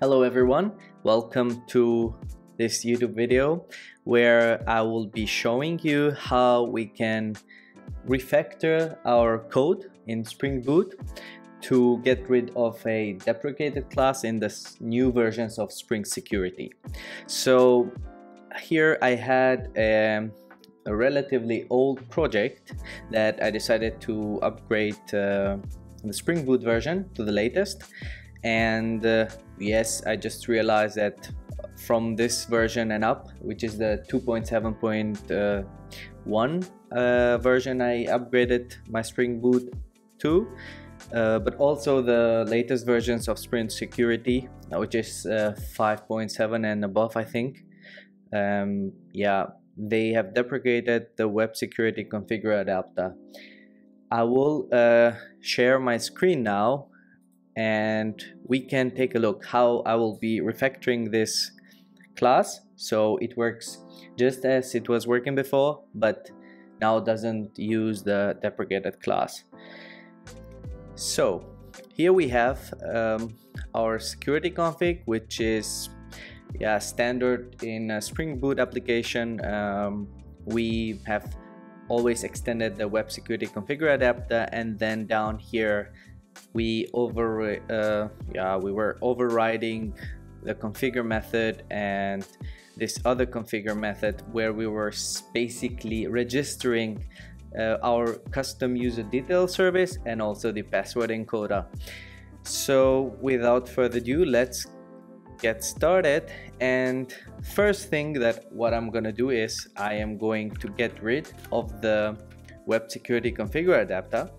Hello everyone, welcome to this YouTube video where I will be showing you how we can refactor our code in Spring Boot to get rid of a deprecated class in the new versions of Spring Security. So here I had a, um, a relatively old project that I decided to upgrade uh, the Spring Boot version to the latest and uh, yes I just realized that from this version and up which is the 2.7.1 uh, version I upgraded my Spring Boot to uh, but also the latest versions of Spring Security uh, which is uh, 5.7 and above I think. Um, yeah they have deprecated the web security configurer adapter I will uh, share my screen now and we can take a look how I will be refactoring this class. So it works just as it was working before but now doesn't use the deprecated class. So here we have um, our security config which is yeah standard in a Spring Boot application. Um, we have always extended the web security configurer adapter and then down here we over uh, yeah we were overriding the configure method and this other configure method where we were basically registering uh, our custom user detail service and also the password encoder. So without further ado let's get started. And first thing that what I'm gonna do is I am going to get rid of the web security configurer adapter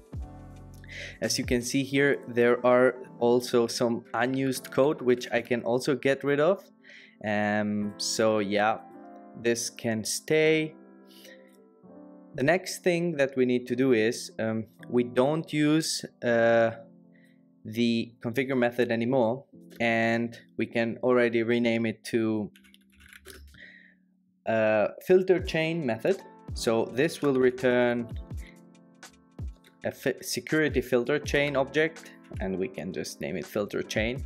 as you can see here, there are also some unused code which I can also get rid of. Um, so yeah, this can stay. The next thing that we need to do is um, we don't use uh, the configure method anymore and we can already rename it to uh, filter chain method. So this will return a security filter chain object and we can just name it filter chain.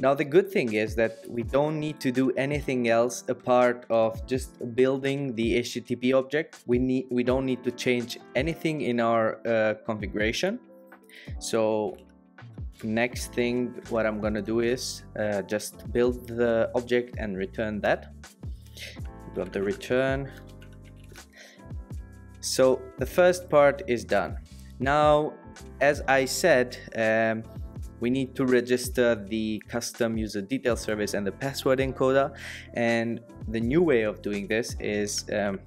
Now the good thing is that we don't need to do anything else apart of just building the HTTP object. We need we don't need to change anything in our uh, configuration. So next thing what I'm gonna do is uh, just build the object and return that. Got the return so the first part is done. Now, as I said, um, we need to register the custom user detail service and the password encoder. And the new way of doing this is um,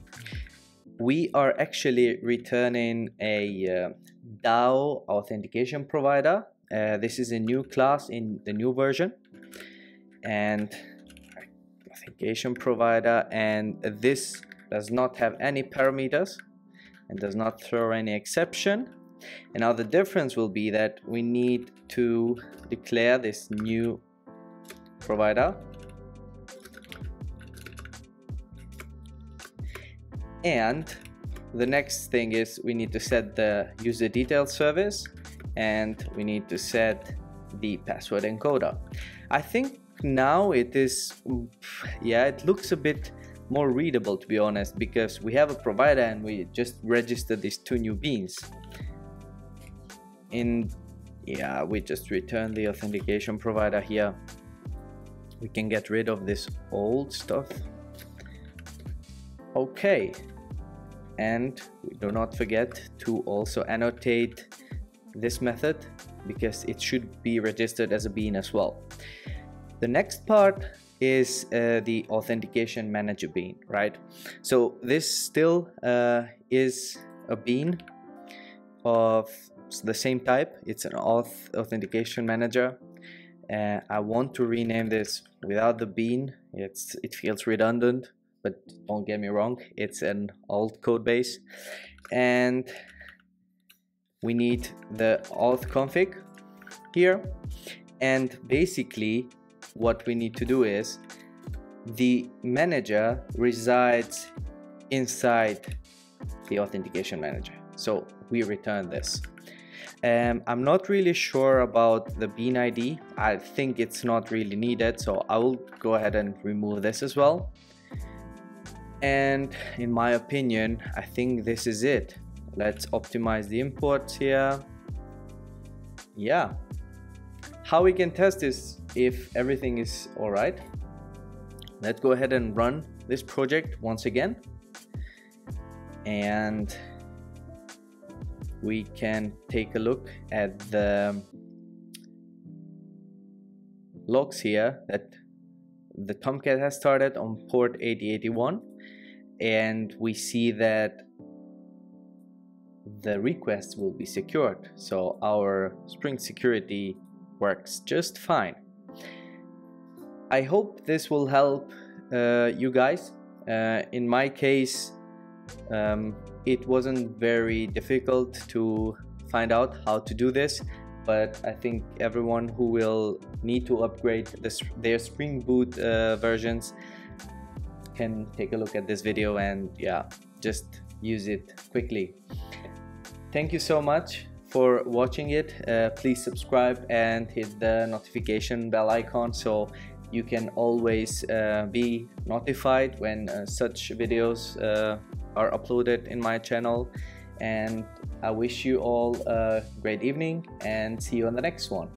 we are actually returning a uh, DAO authentication provider. Uh, this is a new class in the new version. And authentication provider and this does not have any parameters and does not throw any exception. And now the difference will be that we need to declare this new provider. And the next thing is we need to set the user detail service and we need to set the password encoder. I think now it is yeah it looks a bit more readable to be honest because we have a provider and we just registered these two new beans. In yeah we just return the authentication provider here. We can get rid of this old stuff. Okay. And do not forget to also annotate this method because it should be registered as a bean as well. The next part is uh, the authentication manager bean right? So this still uh, is a bean of the same type. It's an auth authentication manager. Uh, I want to rename this without the bean. It's it feels redundant but don't get me wrong it's an old code base. And we need the auth config here. And basically what we need to do is the manager resides inside the authentication manager. So we return this. Um, I'm not really sure about the bean ID I think it's not really needed so I will go ahead and remove this as well. And in my opinion I think this is it. Let's optimize the imports here. Yeah how we can test this if everything is all right? Let's go ahead and run this project once again. And we can take a look at the logs here that the Tomcat has started on port 8081 and we see that the request will be secured. So our Spring security works just fine. I hope this will help uh, you guys. Uh, in my case um, it wasn't very difficult to find out how to do this but I think everyone who will need to upgrade this, their Spring Boot uh, versions can take a look at this video and yeah just use it quickly. Thank you so much for watching it. Uh, please subscribe and hit the notification bell icon so you can always uh, be notified when uh, such videos uh, are uploaded in my channel. And I wish you all a great evening and see you on the next one